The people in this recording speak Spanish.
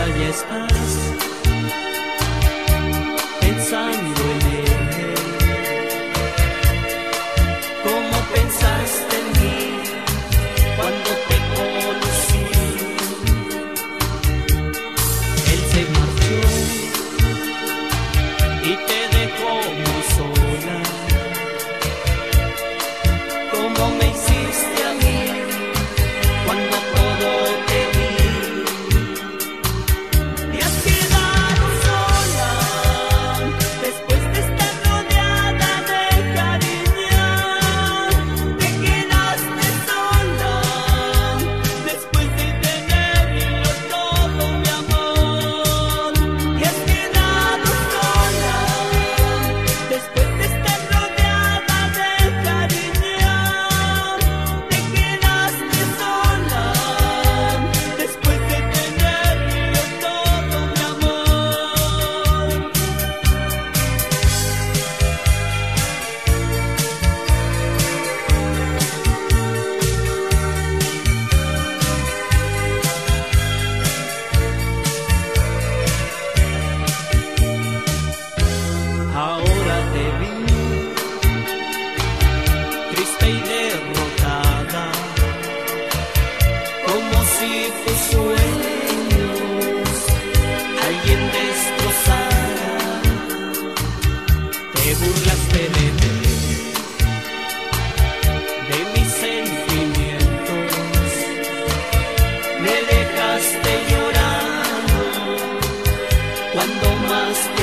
playa estás. Triste y derrotada, como si tus sueños alguien destrozara. Te burlaste de mí, de mis sentimientos. Me dejaste llorar cuando más.